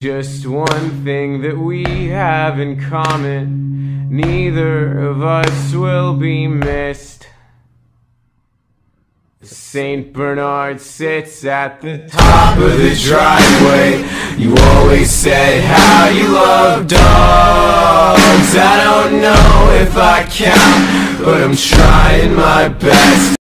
Just one thing that we have in common neither of us will be missed. St. Bernard sits at the top of the driveway. You always said how you love dogs. I don't know if I count, but I'm trying my best.